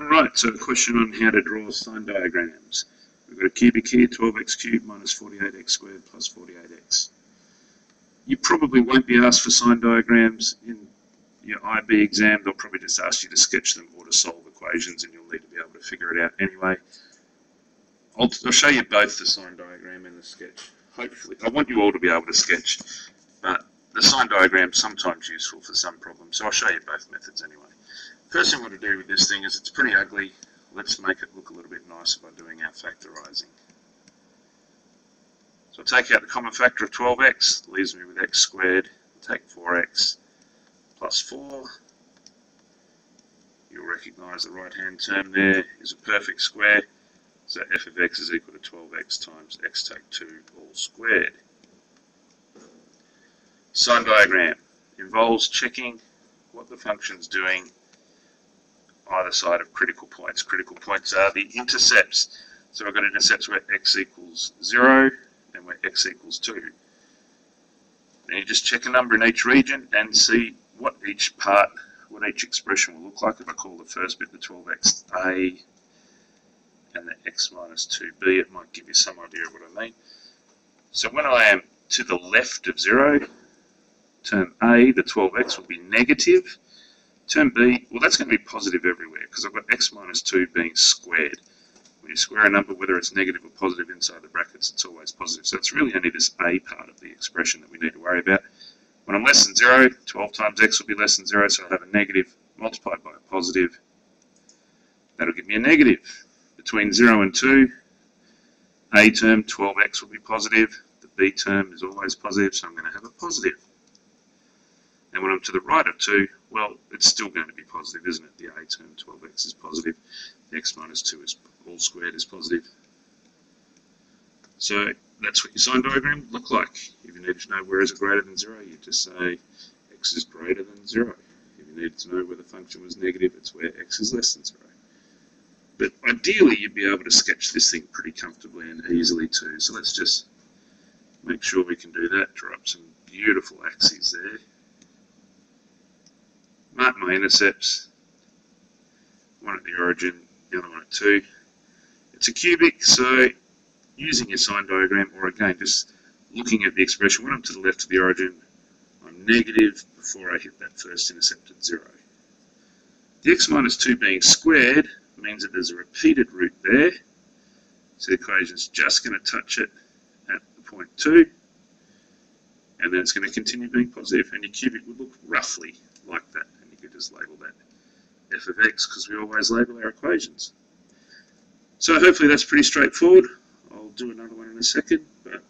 Alright, so a question on how to draw sign diagrams. We've got a cubic here, 12x cubed minus 48x squared plus 48x. You probably won't be asked for sign diagrams in your IB exam. They'll probably just ask you to sketch them or to solve equations and you'll need to be able to figure it out anyway. I'll, I'll show you both the sign diagram and the sketch. Hopefully, I want you all to be able to sketch, but the sign diagram is sometimes useful for some problems, so I'll show you both methods anyway. First thing I want to do with this thing is it's pretty ugly. Let's make it look a little bit nicer by doing our factorising. So I take out the common factor of 12x, leaves me with x squared. Take 4x plus 4. You'll recognise the right-hand term there is a perfect square. So f of x is equal to 12x times x take 2 all squared. Sign diagram involves checking what the function's doing either side of critical points. Critical points are the intercepts. So I've got intercepts where x equals 0 and where x equals 2. Then you just check a number in each region and see what each part, what each expression will look like. If I call the first bit the 12xa and the x minus 2b, it might give you some idea of what I mean. So when I am to the left of 0, term a, the 12x, will be negative, Term b, well that's going to be positive everywhere because I've got x minus 2 being squared. When you square a number, whether it's negative or positive inside the brackets, it's always positive. So it's really only this a part of the expression that we need to worry about. When I'm less than 0, 12 times x will be less than 0, so I'll have a negative multiplied by a positive. That'll give me a negative. Between 0 and 2, a term, 12x will be positive. The b term is always positive, so I'm going to have a positive. And when I'm to the right of 2, well, it's still going to be positive, isn't it? The a term, 12x, is positive. The x minus 2 is all squared is positive. So that's what your sign diagram would look like. If you need to know where is it greater than 0, you just say x is greater than 0. If you need to know where the function was negative, it's where x is less than 0. But ideally, you'd be able to sketch this thing pretty comfortably and easily too. So let's just make sure we can do that. Draw up some beautiful axes there mark my intercepts, one at the origin, the other one at 2. It's a cubic, so using your sign diagram, or again, just looking at the expression, when I'm to the left of the origin, I'm negative before I hit that first intercept at 0. The x minus 2 being squared means that there's a repeated root there, so the equation is just going to touch it at the point 2, and then it's going to continue being positive, and your cubic would look roughly like that just label that f of x because we always label our equations. So hopefully that's pretty straightforward. I'll do another one in a second, but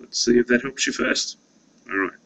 let's see if that helps you first. All right.